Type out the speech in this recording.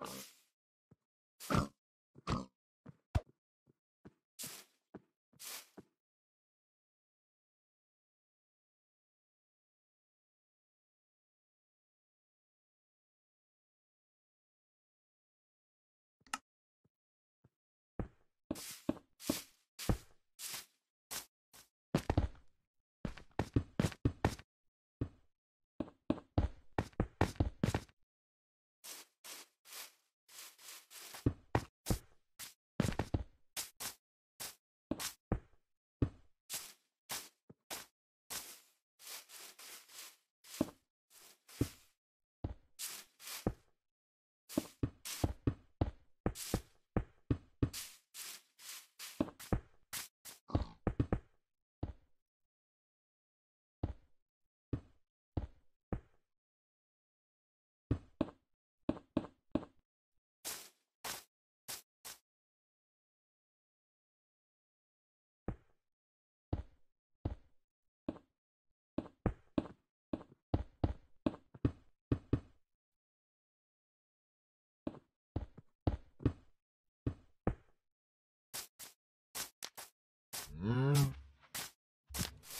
No,